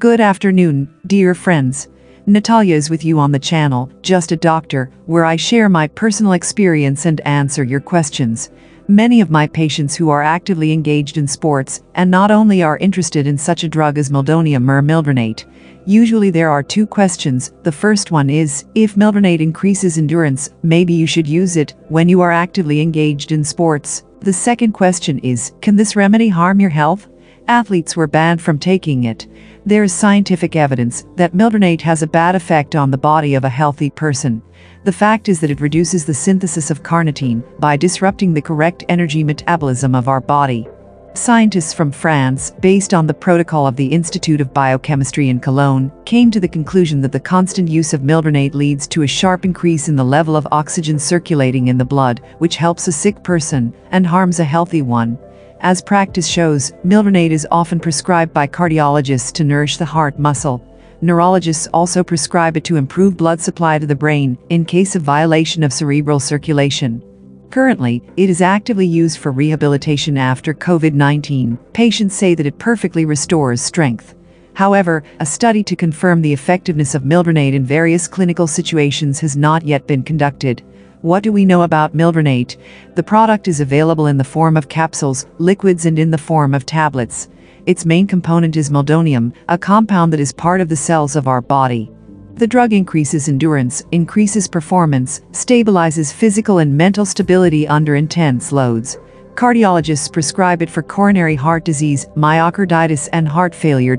Good afternoon, dear friends. Natalia is with you on the channel, Just a Doctor, where I share my personal experience and answer your questions. Many of my patients who are actively engaged in sports and not only are interested in such a drug as meldonium or mildronate. Usually there are two questions. The first one is, if mildronate increases endurance, maybe you should use it when you are actively engaged in sports. The second question is, can this remedy harm your health? Athletes were banned from taking it. There is scientific evidence that mildronate has a bad effect on the body of a healthy person. The fact is that it reduces the synthesis of carnitine by disrupting the correct energy metabolism of our body. Scientists from France, based on the protocol of the Institute of Biochemistry in Cologne, came to the conclusion that the constant use of mildronate leads to a sharp increase in the level of oxygen circulating in the blood, which helps a sick person and harms a healthy one. As practice shows, mildronate is often prescribed by cardiologists to nourish the heart muscle. Neurologists also prescribe it to improve blood supply to the brain in case of violation of cerebral circulation. Currently, it is actively used for rehabilitation after COVID-19. Patients say that it perfectly restores strength. However, a study to confirm the effectiveness of mildronate in various clinical situations has not yet been conducted. What do we know about mildronate? The product is available in the form of capsules, liquids and in the form of tablets. Its main component is meldonium, a compound that is part of the cells of our body. The drug increases endurance, increases performance, stabilizes physical and mental stability under intense loads. Cardiologists prescribe it for coronary heart disease, myocarditis and heart failure.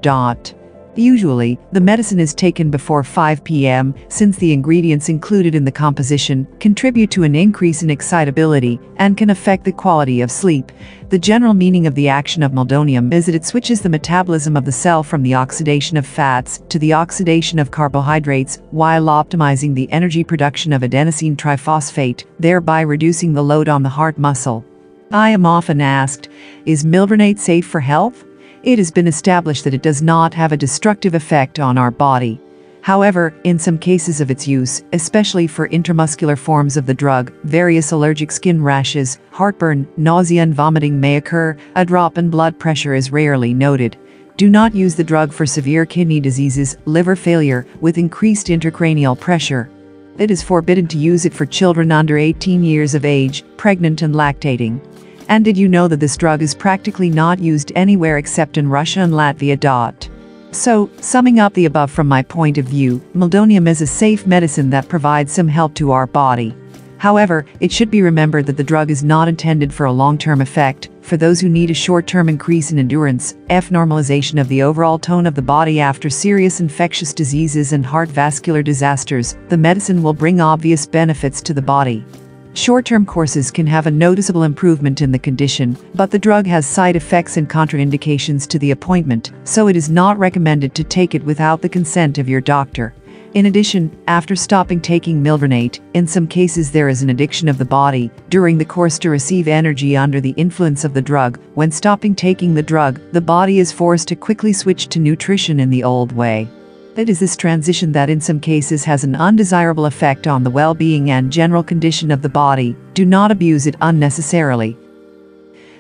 Usually, the medicine is taken before 5 p.m. since the ingredients included in the composition contribute to an increase in excitability and can affect the quality of sleep. The general meaning of the action of meldonium is that it switches the metabolism of the cell from the oxidation of fats to the oxidation of carbohydrates while optimizing the energy production of adenosine triphosphate, thereby reducing the load on the heart muscle. I am often asked, is mildronate safe for health? It has been established that it does not have a destructive effect on our body. However, in some cases of its use, especially for intramuscular forms of the drug, various allergic skin rashes, heartburn, nausea and vomiting may occur, a drop in blood pressure is rarely noted. Do not use the drug for severe kidney diseases, liver failure, with increased intracranial pressure. It is forbidden to use it for children under 18 years of age, pregnant and lactating. And did you know that this drug is practically not used anywhere except in Russia and Latvia. So, summing up the above from my point of view, meldonium is a safe medicine that provides some help to our body. However, it should be remembered that the drug is not intended for a long-term effect. For those who need a short-term increase in endurance, F normalization of the overall tone of the body after serious infectious diseases and heart vascular disasters, the medicine will bring obvious benefits to the body. Short-term courses can have a noticeable improvement in the condition, but the drug has side effects and contraindications to the appointment, so it is not recommended to take it without the consent of your doctor. In addition, after stopping taking mildronate, in some cases there is an addiction of the body during the course to receive energy under the influence of the drug. When stopping taking the drug, the body is forced to quickly switch to nutrition in the old way. It is this transition that in some cases has an undesirable effect on the well-being and general condition of the body. Do not abuse it unnecessarily.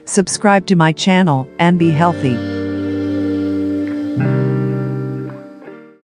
Subscribe to my channel and be healthy.